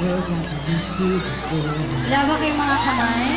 world like I used to before. Wala ba kayong mga kamay?